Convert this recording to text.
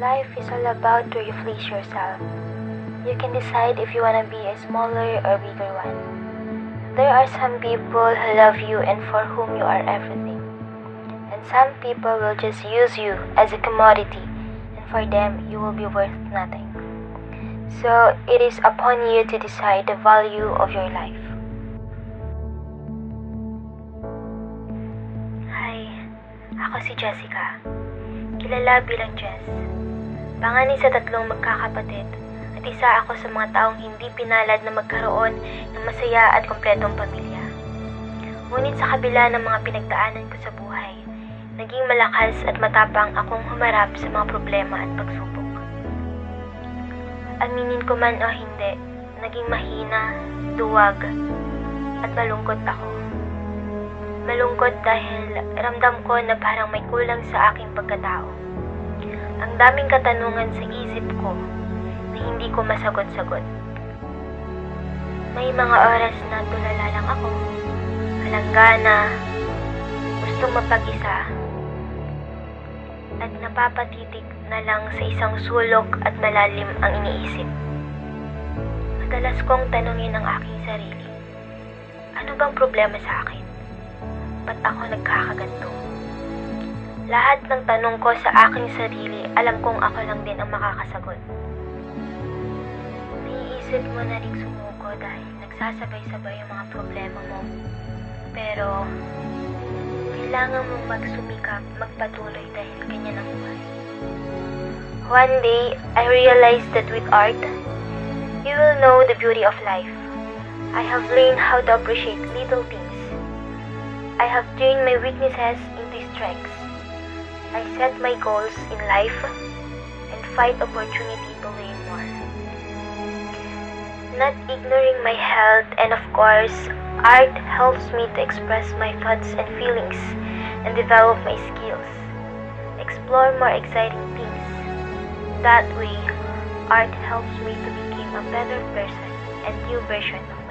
Life is all about to refresh yourself. You can decide if you want to be a smaller or bigger one. There are some people who love you and for whom you are everything. And some people will just use you as a commodity, and for them, you will be worth nothing. So, it is upon you to decide the value of your life. Hi, ako si Jessica. Kilala bilang Jess. Panganay sa tatlong magkakapatid at isa ako sa mga taong hindi pinalad na magkaroon ng masaya at kompletong pamilya. Ngunit sa kabila ng mga pinagdaanan ko sa buhay, naging malakas at matapang akong humarap sa mga problema at pagsubok. Aminin ko man o hindi, naging mahina, duwag, at malungkot ako. Malungkot dahil ramdam ko na parang may kulang sa aking pagkatao. Ang daming katanungan sa isip ko na hindi ko masagot-sagot. May mga oras na tulala lang ako, halanggana, gustong mapag-isa, at napapatitig na lang sa isang sulok at malalim ang iniisip. Madalas kong tanungin ang aking sarili, ano bang problema sa akin? Ba't ako nagkakaganto? Lahat ng tanong ko sa aking sarili, alam kong ako lang din ang makakasagot. Naiisip mo na rin sumuko dahil nagsasabay-sabay yung mga problema mo. Pero, kailangan mong magsumikap, magpatuloy dahil ganyan ang buhay. One day, I realized that with art, you will know the beauty of life. I have learned how to appreciate little things. I have turned my weaknesses into strengths. I set my goals in life and find opportunity to learn more. Not ignoring my health and of course, art helps me to express my thoughts and feelings and develop my skills. Explore more exciting things. That way, art helps me to become a better person and new version of